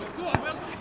Go on, well.